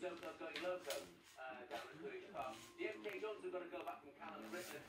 Zoka going loco, uh, down at Lewis Park. The MK Dons have got to go back from Callum Britton.